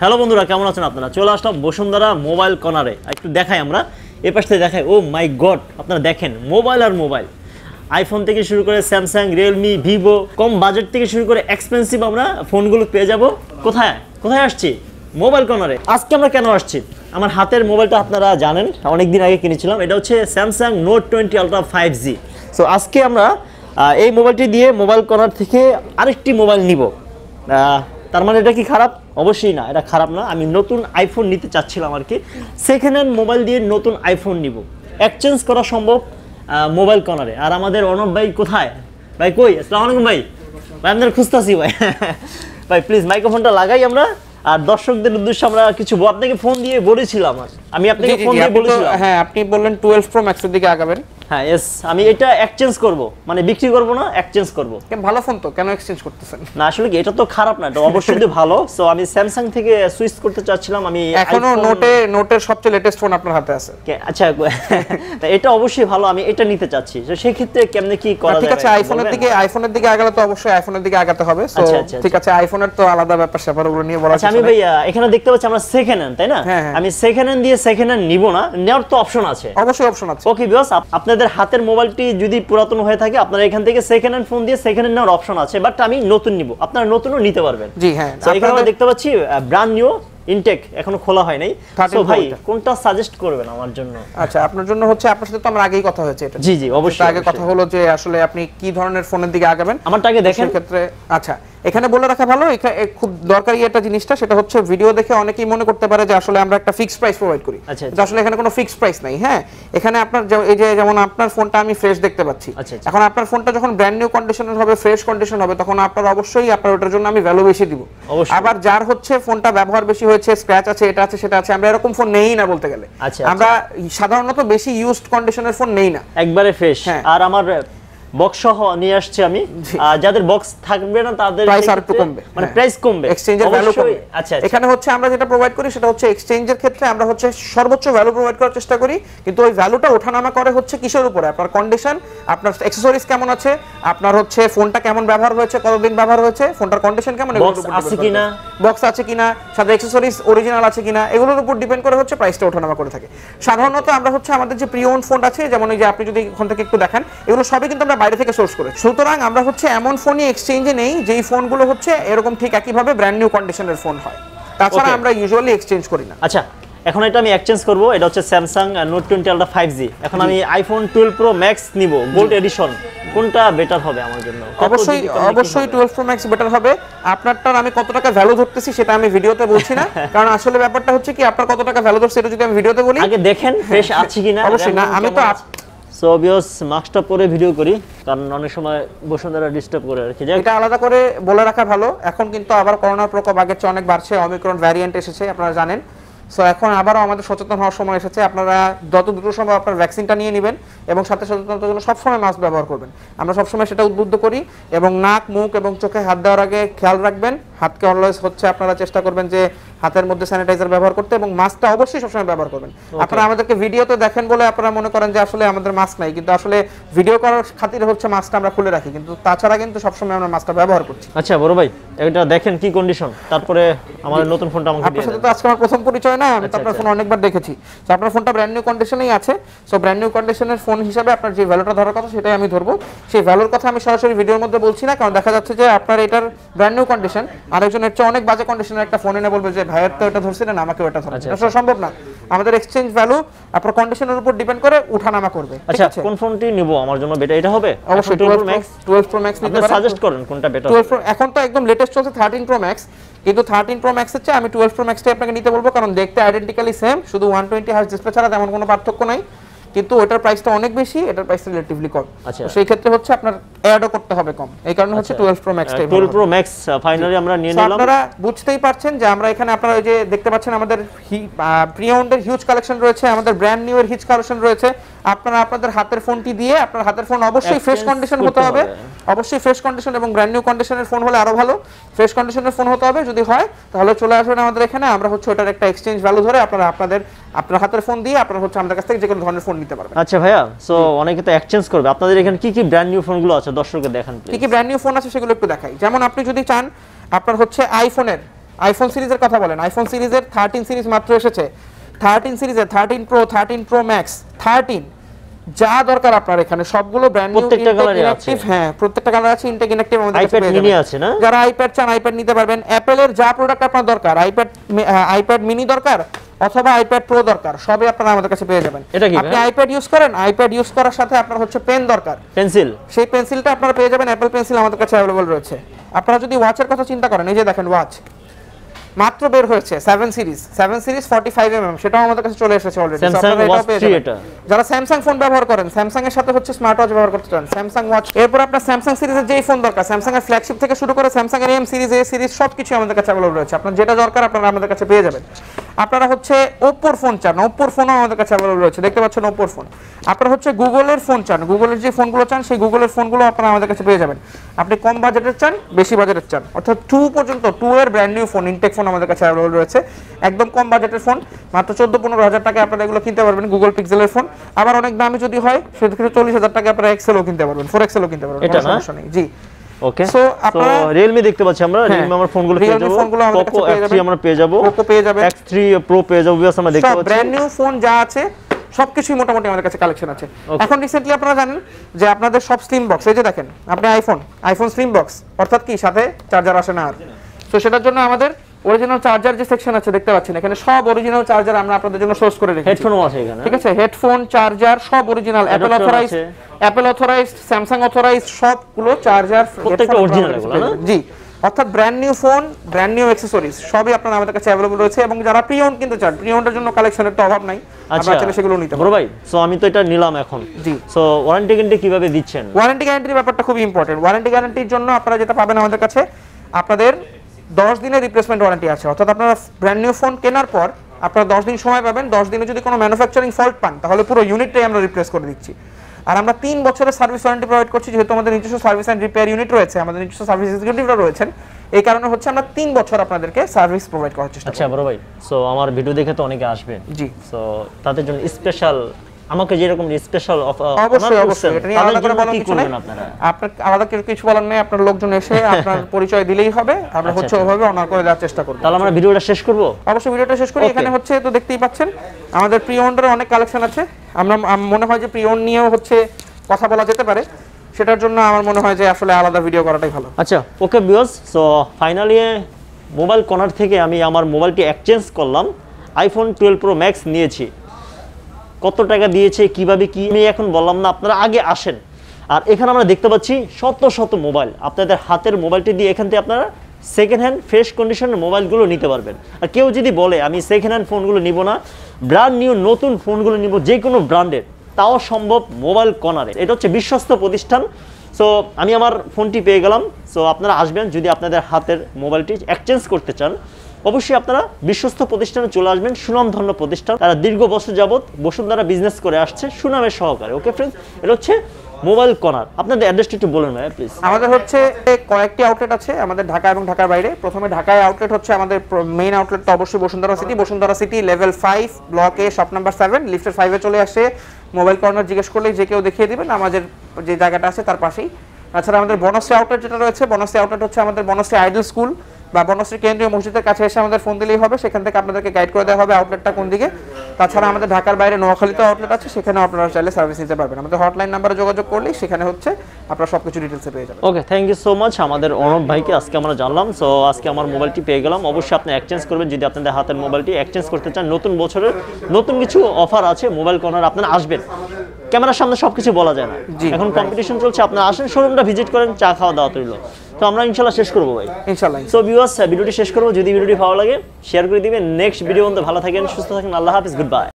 Hello বন্ধুরা, কেমন আছেন আপনারা? চলে আসলাম বসুন্ধরা মোবাইল কর্নারে। একটু দেখাই আমরা। এ পাশ থেকে দেখাই, ও মাই গড, আপনারা দেখেন, মোবাইল আর মোবাইল। আইফোন থেকে শুরু করে স্যামসাং রিয়েলমি ভিভো কম বাজেট থেকে শুরু করে এক্সপেন্সিভ আমরা ফোনগুলো পেয়ে যাব। কোথায়? কোথায় আসছি? মোবাইল কর্নারে। আজকে আমরা কেন আসছি? আমার হাতের মোবাইলটা আপনারা জানেন অনেক দিন আগে কিনেছিলাম। এটা হচ্ছে Samsung Note twenty ultra five G so আজকে আমরা এই মোবাইলটি দিয়ে মোবাইল কর্নার থেকে আরেকটি মোবাইল নিব। তার মানে এটা কি খারাপ? অবশ্যই না, এটা খারাপ না। আমি নতুন আইফোন নিতে চাচ্ছিলাম আর কি। সেকেন্ড হ্যান্ড মোবাইল দিয়ে নতুন আইফোন নিব। এক্সচেঞ্জ করা সম্ভব মোবাইল কর্নারে আর আমাদের অনব ভাই কোথায়? ভাই কই? আসসালামু আলাইকুম ভাই। ভাই, আপনাদের খুঁজতেছি ভাই। ভাই প্লিজ মাইক্রোফোনটা লাগাই আমরা। আর দর্শকদের উদ্দেশ্যে আমরা কিছু, আপনাকে ফোন দিয়ে বলেছিলাম আমি আপনাকে ফোন দিয়ে বলেছিলাম। হ্যাঁ আপনি বললেন টুয়েলভ প্রো ম্যাক্সের দিকে আগাবেন। হ্যাঁ এস আমি এটা এক্সচেঞ্জ করব। মানে বিক্রি করব না এক্সচেঞ্জ করব। কেন ভালো ফোন তো কেন এক্সচেঞ্জ করতেছেন? না আসলে কি এটা তো খারাপ না এটা অবশ্যই ভালো। সো আমি স্যামসাং থেকে সুইচ করতে চাচ্ছিলাম আমি এখনও নোটে নোটের সবচেয়ে লেটেস্ট ফোন আপনার হাতে আছে। কে- আচ্ছা তা এটা অবশ্যই ভালো আমি এটা নিতে চাচ্ছি। তো সেই ক্ষেত্রে কেমনে কি করা যায় ঠিক আছে আইফোনের দিকে আইফোনের দিকে আগালে তো অবশ্যই আইফোনের দিকে আগাতে হবে। So, আচ্ছা, আচ্ছা, ঠিক আছে আইফোনের তো আলাদা ব্যাপার স্যাপার ওগুলো নিয়ে বলা আচ্ছা আমি ভাইয়া এখানে দেখতে পাচ্ছি আমরা সেকেন্ড হ্যান্ড তাই না? হ্যাঁ, হ্যাঁ। আমি সেকেন্ড হ্যান্ড দিয়ে সেকেন্ড হ্যান্ড নিব না নেওয়ার তো অপশন আছে। অবশ্যই অপশন আছে। ওকে বিকজ আপনাদের হাতের মোবাইলটি যদি পুরাতন হয়ে থাকে আপনারা এখান থেকে সেকেন্ড হ্যান্ড ফোন দিয়ে সেকেন্ড হ্যান্ড নেওয়ার অপশন আছে বাট আমি নতুন নিব। আপনারা নতুনও নিতে পারবেন। জি হ্যাঁ এখানে দেখতে পাচ্ছি ব্র্যান্ড নিউ ইনটেক এখনও খোলা হয় নাই। 13 সো ভাই কোনটা সাজেস্ট করবেন আমার জন্য? আচ্ছা আপনার জন্য হচ্ছে আপনার সাথে তো আমার আগেই কথা হয়েছে এটা। জি জি অবশ্যই আগে কথা হলো যে আসলে আপনি কি ধরনের ফোনের দিকে আগাবেন? আমারটা আগে দেখেন। ক্ষেত্রে আচ্ছা এখানে বলে রাখা ভালো খুব দরকারি একটা জিনিসটা সেটা হচ্ছে ভিডিও দেখে অনেকেই মনে করতে পারে যে আসলে আমরা একটা ফিক্সড প্রাইস প্রোভাইড করি। আচ্ছা, আসলে এখানে কোনো ফিক্সড প্রাইস নাই হ্যাঁ? এখানে আপনার এই যে যেমন আপনার ফোনটা আমি ফ্রেশ দেখতে পাচ্ছি। আচ্ছা, আচ্ছা। এখন আপনার ফোনটা যখন ব্র্যান্ড নিউ কন্ডিশনের হবে ফ্রেশ কন্ডিশন হবে তখন আপনার অবশ্যই আপনার ওটার জন্য আমি ভ্যালু বেশি দিব। অবশ্যই। আবার যার হচ্ছে ফোনটা ব্যবহার বেশি হয়েছে স্ক্র্যাচ আছে এটা আছে সেটা আছে আমরা এরকম ফোন নেই না বলতে গেলে। আচ্ছা, আমরা সাধারণত বেশি ইউজড কন্ডিশনের ফোন নেই না। একবারে ফ্রেশ হ্যাঁ। আর আমার বক্স সহ নিয়ে আসছি আমি। যাদের বক্স থাকবে না তাদের প্রাইস আর একটু কমবে। মানে হ্যাঁ। প্রাইস কমবে। এক্সচেঞ্জের ভ্যালু কমবে। আচ্ছা আচ্ছা। এখানে হচ্ছে আমরা যেটা প্রোভাইড করি সেটা হচ্ছে এক্সচেঞ্জের ক্ষেত্রে আমরা হচ্ছে সর্বোচ্চ ভ্যালু প্রোভাইড করার চেষ্টা করি। কিন্তু ওই ভ্যালুটা ওঠানামা করে হচ্ছে কিসের উপরে? আপনার কন্ডিশন আপনার অ্যাকসেসরিজ কেমন আছে আপনার হচ্ছে ফোনটা কেমন ব্যবহার হয়েছে কতদিন ব্যবহার হয়েছে ফোনটার কন্ডিশন কেমন Box আছে কিনা? বক্স আছে কিনা সাথে অ্যাকসেসরিজ অরিজিনাল আছে কিনা এগুলোর উপর ডিপেন্ড করে হচ্ছে প্রাইসটা ওঠানামা করে থাকে। সাধারণত আমরা হচ্ছে আমাদের যে প্রিয় ফোন আছে যেমন এই যে আপনি যদি ওখান থেকে একটু দেখেন এগুলো সবই কিন্তু আমরা বাইরে থেকে সোর্স করি সুতরাং আমরা হচ্ছে এমন ফোনই এক্সচেঞ্জে নেই যেই ফোনগুলো হচ্ছে এরকম ঠিক একইভাবে ব্র্যান্ড নিউ কন্ডিশনের ফোন হয়। তাছাড়া আমরা ইউজুয়ালি এক্সচেঞ্জ করি না। আচ্ছা এখন এটা আমি এক্সচেঞ্জ করব এটা হচ্ছে Samsung Note twenty ultra five G এখন আমি আইফোন টুয়েলভ প্রো ম্যাক্স নিব গোল্ড এডিশন কোনটা বেটার হবে আমার জন্য? অবশ্যই অবশ্যই টুয়েলভ প্রো ম্যাক্স বেটার হবে। আপনারটার আমি কত টাকা ভ্যালু ধরতেছি সেটা আমি ভিডিওতে বলছি না। কারণ আসলে ব্যাপারটা হচ্ছে কি আপনার কত টাকা ভ্যালু ধরছে এটা যদি আমি ভিডিওতে বলি। আগে দেখেন ফ্রেশ আছে কিনা অবশ্যই না, আমি তো সো অবভিয়াস মাস্কটা পরে ভিডিও করি, কারণ অনেক সময় বসুন্ধরা ডিস্টার্ব করে আর কি এটা আলাদা করে বলে রাখা ভালো। এখন কিন্তু আবার করোনার প্রকোপ আগের চেয়ে অনেক বাড়ছে অমিক্রন ভ্যারিয়েন্ট এসেছে, আপনারা জানেন। সো এখন আবারও আমাদের সচেতন হওয়ার সময় এসেছে। আপনারা যত দ্রুত সম্ভব আপনার ভ্যাকসিনটা নিয়ে নেবেন। এবং সাথে সচেতনতার জন্য সবসময় মাস্ক ব্যবহার করবেন। আমরা সবসময় সেটা উদ্বুদ্ধ করি এবং নাক মুখ এবং চোখে হাত দেওয়ার আগে খেয়াল রাখবেন। হাতকে অলওয়েজ হচ্ছে আপনারা চেষ্টা করবেন যে হাতের মধ্যে স্যানিটাইজার ব্যবহার করতে এবং মাস্কটা অবশ্যই সবসময় ব্যবহার করবেন। আপনারা আমাদেরকে ভিডিওতে দেখেন বলে আপনারা মনে করেন যে আসলে আমাদের মাস্ক নাই কিন্তু আসলে ভিডিও করার খাতিরে হচ্ছে মাস্কটা আমরা খুলে রাখি। কিন্তু তাছাড়া কিন্তু সবসময় আমরা মাস্কটা ব্যবহার করছি। আচ্ছা বড় ভাই এটা দেখেন কি কন্ডিশন তারপরে আমাদের নতুন ফোনটা আমাকে আপনার দিয়ে সাথে তো আজকে আমার প্রথম পরিচয় না আমি তো আচ্ছা, আপনার আচ্ছা। ফোন অনেকবার দেখেছি। তো আপনার ফোনটা ব্র্যান্ড নিউ কন্ডিশনেই আছে। সো ব্র্যান্ড নিউ কন্ডিশনের ফোন হিসাবে আপনার যে ভ্যালুটা ধরার কথা সেটাই আমি ধরবো। সেই ভ্যালুর কথা আমি সরাসরি ভিডিওর মধ্যে বলছি না কারণ দেখা যাচ্ছে যে আপনার এটার ব্র্যান্ড নিউ কন্ডিশন আরেকজনের চেয়ে অনেক বাজে কন্ডিশনের একটা ফোন এনে বলবে যে ভাইয়ের তো এটা ধরছিলেন আমাকেও এটা ধরছেন আচ্ছা, এটা আসলে সম্ভব না। আমাদের এক্সচেঞ্জ ভ্যালু আপনার কন্ডিশনের উপর ডিপেন্ড করে উঠানামা করবে আচ্ছা কোন ফোনটি নিব? আমার জন্য বেটার এটা হবে? অবশ্যই 12 Pro twelve Max? Twelve pro max নিতে পারেন। সাজেস্ট করেন কোনটা বেটার টুয়েলভ প্রো এখন তো একদম লেটেস্ট চলছে থার্টিন প্রো ম্যাক্স কিন্তু থার্টিন প্রো ম্যাক্সের চেয়ে আমি টুয়েলভ প্রো ম্যাক্সটাই আপনাকে নিতে বলব কারণ দেখতে আইডেন্টিক্যালি সেম শুধু ওয়ান টোয়েন্টি হার্স ডিসপ্লে ছাড়া তেমন কোনো পার্থক্য নাই। কিন্তু ওটার প্রাইসটা অনেক বেশি এটার প্রাইস রিলেটিভলি কম। আচ্ছা। সেই ক্ষেত্রে হচ্ছে আপনার অ্যাডও করতে হবে কম। এই কারণে হচ্ছে টুয়েলভ প্রো ম্যাক্সটাই টুয়েলভ প্রো ম্যাক্স ফাইনালি আমরা নিয়ে নিলাম। আপনারা বুঝতেই পারছেন যে আমরা এখানে আপনারা ওই যে দেখতে পাচ্ছেন আমাদের প্রিয়ন্ডের হিউজ কালেকশন রয়েছে আমাদের ব্র্যান্ড নিউ এর হিউজ কালেকশন রয়েছে। আপনারা আপনাদের হাতের ফোনটি দিয়ে আপনার হাতের ফোন অবশ্যই ফ্রেশ কন্ডিশন হতে হবে। হবে। অবশ্যই ফ্রেশ কন্ডিশন এবং ব্র্যান্ড নিউ কন্ডিশনের ফোন হলে আরও ভালো। ফ্রেশ কন্ডিশনের ফোন হতে হবে যদি হয় তাহলে চলে আসবেন আমাদের এখানে। আমরা হচ্ছে ওটার একটা এক্সচেঞ্জ ভ্যালু ধরে আপনারা আপনাদের আপনার হাতের ফোন দিয়ে আপনারা হচ্ছে আমাদের কাছ থেকে যে কোনো ধরনের ফোন নিতে পারবেন। আচ্ছা ভাইয়া সো অনেকে তো এক্সচেঞ্জ করবে। আপনাদের এখানে কি কি ব্র্যান্ড নিউ ফোনগুলো আছে? দেখান কি কি ব্র্যান্ড নিউ ফোন আছে সেগুলো একটু দেখাই। যেমন আপনি যদি চান আপনার হচ্ছে আইফোনের আইফোন সিরিজের কথা বলেন। আইফোন সিরিজের থার্টিন সিরিজ মাত্র এসেছে। থার্টিন সিরিজের thirteen pro thirteen pro max thirteen যা দরকার আপনার এখানে সবগুলো ব্র্যান্ড নিউ প্রত্যেকটা colour-ই আছে। হ্যাঁ প্রত্যেকটা কালার আছে ইনটেক ইনঅ্যাক্টিভ আমাদের কাছে mini যাবেন। আছে না? যারা আইপ্যাড চান আইপ্যাড নিতে পারবেন। অ্যাপেলের যা প্রোডাক্ট আপনার দরকার আইপ্যাড আইপ্যাড মিনি দরকার অথবা আইপ্যাড প্রো দরকার সবই আপনারা আমাদের কাছে পেয়ে যাবেন। এটা কি আপনি আইপ্যাড ইউজ করেন আইপ্যাড ইউজ করার সাথে আপনার হচ্ছে পেন দরকার। পেন্সিল সেই পেন্সিলটা আপনারা পেয়ে যাবেন অ্যাপেল পেন্সিল আমাদের কাছে অ্যাভেলেবল রয়েছে। আপনারা যদি ওয়াচের কথা চিন্তা করেন এই যে দেখেন ওয়াচ মাত্র বের হয়েছে seven series seven series forty five M M সেটাও আমাদের কাছে চলে এসেছে অলরেডি Samsung Watch 3 এটা। যারা স্যামসাং ফোন ব্যবহার করেন স্যামসাং এর সাথে হচ্ছে স্মার্ট ওয়াচ ব্যবহার করতে চান স্যামসাং ওয়াচ এরপর আপনার স্যামসাং সিরিজের যেই ফোন দরকার স্যামসাং এর ফ্ল্যাগশিপ থেকে শুরু করে স্যামসাং এর এম সিরিজ এ সিরিজ সব কিছু আমাদের কাছে অ্যাভেলেবল রয়েছে। আপনার যেটা দরকার আপনারা আমাদের কাছে পেয়ে যাবেন। আপনারা হচ্ছে ওপ্পোর ফোন চান। ওপ্পোর ফোনও আমাদের কাছে অ্যাভেলেবল রয়েছে। দেখতে পাচ্ছেন ওপ্পোর ফোন আপনারা হচ্ছে গুগলের ফোন চান। গুগলের যে ফোনগুলো চান সেই গুগলের ফোনগুলো আপনারা আমাদের কাছে পেয়ে যাবেন। আপনি কম বাজেটের চান বেশি বাজেটের চান। অর্থাৎ টু পর্যন্ত টু এর brand new phone intact phone আমাদের কাছে অ্যাভেলেবল রয়েছে। একদম কম বাজেটের ফোন মাত্র চোদ্দ পনেরো হাজার টাকা আপনারা এগুলো কিনতে পারবেন গুগল পিক্সেলের ফোন আবার অনেক দামি যদি হয় সেক্ষেত্রে চল্লিশ হাজার টাকা আপনারা এক্সেলও কিনতে পারবেন। ফোর এক্সেলও কিনতে পারবেন। এটা কোনো না? সমস্যা নেই। জি। ওকে সো আপনারা- Realme দেখতে পাচ্ছি আমরা। হ্যাঁ, Realme আমার ফোনগুলো পেয়ে যাব। Poco কাছে পেয়ে X3 আমরা পেয়ে যাব। Poco পেয়ে যাবে X3 Pro পেয়ে যাব viewers আমরা দেখতে পাচ্ছি। ব্র্যান্ড নিউ ফোন যা আছে সবকিছুই মোটামুটি আমাদের কাছে কালেকশন আছে। এখন রিসেন্টলি আপনারা জানেন যে আপনাদের সব স্লিম বক্স এই যে দেখেন আপনি আইফোন আইফোন স্লিম বক্স অর্থাৎ কি সাথে চার্জার আসে না আর। তো সেটার জন্য আমাদের অরিজিনাল চার্জার যে সেকশন আছে দেখতে পাচ্ছেন এখানে সব অরিজিনাল চার্জার আমরা আপনাদের জন্য সোর্স করে রেখেছি। হেডফোনও আছে এখানে। ঠিক আছে? হেডফোন চার্জার সব অরিজিনাল অ্যাপেল Adapter অথরাইজ আছে। অ্যাপেল অথরাইজ স্যামসাং অথরাইজ সবগুলো চার্জার প্রত্যেকটা original এগুলো, না? জি। অর্থাৎ brand new phone brand new accessories সবই আপনার আমাদের কাছে অ্যাভেলেবল রয়েছে এবং যারা প্রি ওন কিনতে চান প্রি ওনের জন্য কালেকশনের তো অভাব নাই। আচ্ছা আপনারা চাইলে সেগুলো নিতে পারেন ভাই সো আমি তো এটা নিলাম এখন। জি। সো ওয়ারেন্টি গ্যারান্টি কীভাবে দিচ্ছেন? ওয়ারেন্টি গ্যারান্টির ব্যাপারটা খুব ইম্পর্টেন্ট ওয়ারেন্টি গ্যারান্টির জন্য আপনারা যেটা পাবেন আমাদের কাছে আপনাদের দশ দিনের রিপ্লেসমেন্ট ওয়ারেন্টি আছে। অর্থাৎ আপনারা ব্র্যান্ড নিউ ফোন কেনার পর আপনারা দশ দিন সময় পাবেন দশ দিনে যদি কোনো ম্যানুফ্যাকচারিং ফল্ট পান তাহলে পুরো ইউনিটটাই আমরা রিপ্লেস করে দিচ্ছি। আর আমরা তিন বছরের সার্ভিস ওয়ারেন্টি প্রোভাইড করছি যেহেতু আমাদের নিজস্ব সার্ভিস অ্যান্ড রিপেয়ার ইউনিট রয়েছে আমাদের নিজস্ব সার্ভিস এক্সিকিউটিভরা রয়েছেন। এই কারণে হচ্ছে আমরা তিন বছর আপনাদেরকে সার্ভিস প্রোভাইড করার চেষ্টা আচ্ছা বড় ভাই সো আমার ভিডিও দেখে তো অনেকে আসবে। জি। সো তাদের জন্য স্পেশাল আমাকে যেরকম স্পেশাল অবশ্যই অবশ্যই এটা নিয়ে আলাদা করে বলার কিছু নেই। আপনার? আলাদা কিছু কিছু বলার নেই আপনার লোকজন এসে আপনার পরিচয় দিলেই হবে আমরা আচ্ছা, হচ্ছে আচ্ছা। ওভাবে অনার করে দেওয়ার চেষ্টা করব। তাহলে আমরা ভিডিওটা শেষ করব? অবশ্যই ভিডিওটা শেষ করি এখানে হচ্ছে তো দেখতেই পাচ্ছেন আমাদের প্রি অনেক কালেকশন আছে। আমরা মনে হয় যে প্রি ওন নিয়েও হচ্ছে কথা বলা যেতে পারে। সেটার জন্য আমার মনে হয় যে আসলে আলাদা ভিডিও করাটাই ভালো। আচ্ছা ওকে বিয়স সো ফাইনালি মোবাইল কর্নার থেকে আমি আমার মোবাইলটি এক্সচেঞ্জ করলাম। আইফোন টুয়েলভ প্রো ম্যাক্স নিয়েছি। কত টাকা দিয়েছে, কীভাবে কি, আমি এখন বললাম না, আপনারা আগে আসেন। আর এখানে আমরা দেখতে পাচ্ছি শত শত মোবাইল। আপনাদের হাতের মোবাইলটি দিয়ে এখান থেকে আপনারা সেকেন্ড হ্যান্ড ফ্রেশ কন্ডিশনের মোবাইলগুলো নিতে পারবেন। আর কেউ যদি বলে, আমি সেকেন্ড হ্যান্ড ফোনগুলো নিব না ব্র্যান্ড নিউ নতুন ফোনগুলো নিব যে কোনো ব্র্যান্ডের তাও সম্ভব মোবাইল কর্নারে। এটা হচ্ছে বিশ্বস্ত প্রতিষ্ঠান। সো আমি আমার ফোনটি পেয়ে গেলাম। সো আপনারা আসবেন যদি আপনাদের হাতের মোবাইলটি এক্সচেঞ্জ করতে চান। অবশ্যই আপনারা বিশ্বস্ত প্রতিষ্ঠানে চলে আসবেন সুনামধন্য প্রতিষ্ঠান। তারা দীর্ঘ বছর যাবৎ বসুন্ধরা বিজনেস করে আসছে, সুনামের সহকারে ওকে ফ্রেন্ডস এটা হচ্ছে মোবাইল কর্নার আপনাদের অ্যাড্রেসটি একটু বলুন ভাই প্লিজ আমাদের হচ্ছে কয়েকটি আউটলেট আছে আমাদের ঢাকা এবং ঢাকার বাইরে। প্রথমে ঢাকায় আউটলেট হচ্ছে আমাদের মেইন আউটলেট তো অবশ্যই Bashundhara city Bashundhara city level five block A shop number seven লিফটের ফাইভে চলে আসে। মোবাইল কর্নার জিজ্ঞেস করলেই যে কেউ দেখিয়ে দিবেন, আমাদের যে জায়গাটা আছে তার পাশেই। তাছাড়া আমাদের বনশ্রী আউটলেট যেটা রয়েছে বনশ্রী আউটলেট হচ্ছে আমাদের বনশ্রী আইডল স্কুল বা বনশ্রী কেন্দ্রীয় মসজিদের কাছে এসে আমাদের ফোন দিলেই হবে। সেখান থেকে আপনাদেরকে গাইড করে দেওয়া হবে আউটলেটটা কোন দিকে। তাছাড়া আমাদের ঢাকার বাইরে নোয়াখালীতে আউটলেট আছে সেখানে আপনারা চাইলে সার্ভিস নিতে পারবেন। আমাদের হটলাইন নাম্বারে যোগাযোগ করলেই সেখানে হচ্ছে আপনারা সব কিছু ডিটেলসে পেয়ে যাবেন। Okay thank you so much আমাদের অনব ভাইকে, আজকে আমরা জানলাম। সো আজকে আমার মোবাইলটি পেয়ে গেলাম। অবশ্যই আপনি এক্সচেঞ্জ করবেন। যদি আপনাদের হাতের মোবাইলটি এক্সচেঞ্জ করতে চান, নতুন বছরের নতুন কিছু অফার আছে মোবাইল কর্নার আপনারা আসবেন। ক্যামেরার সামনে সবকিছু বলা যায় না। এখন কম্পিটিশন চলছে আপনারা আসেন শোরুমটা ভিজিট করেন চা খাওয়া দাওয়া তৈল তো আমরা ইনশাল্লাহ শেষ করব ভাই। ইনশাল্লাহ সো ভিউয়ার্স ভিডিওটি শেষ করব। যদি ভিডিওটি ভালো লাগে শেয়ার করে দিবেন। নেক্সট ভিডিও মধ্যে ভালো থাকেন সুস্থ থাকেন। আল্লাহ হাফিজ গুড বাই